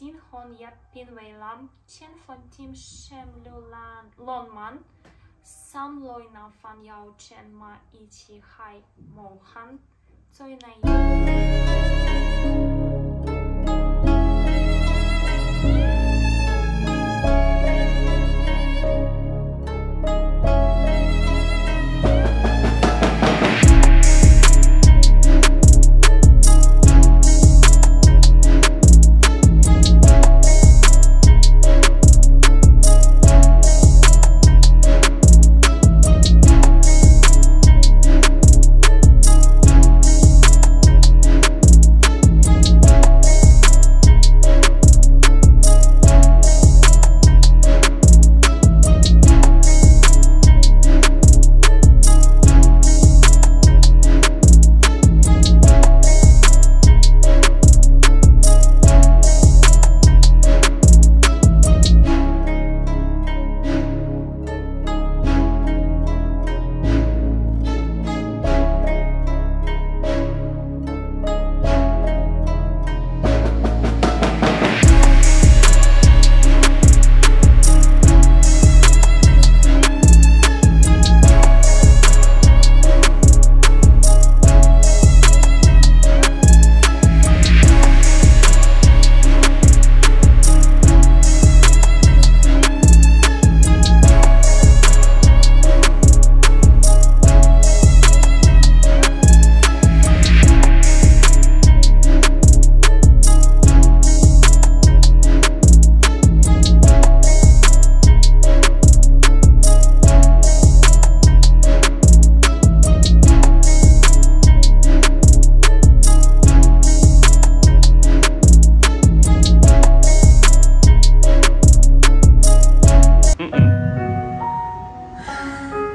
tin hon yap pin vei lam, chen fon tim shem lu lan, lon man. Sam loi na fan yao chen ma ichi hai mo han. Zoi na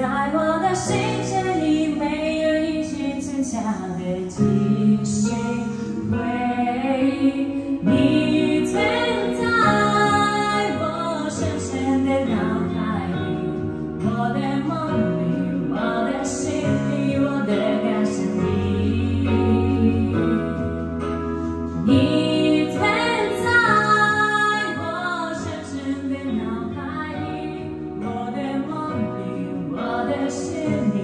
在我的世界里，没有一丝残渣的积水，回忆你存在我深深的脑海里。我的。in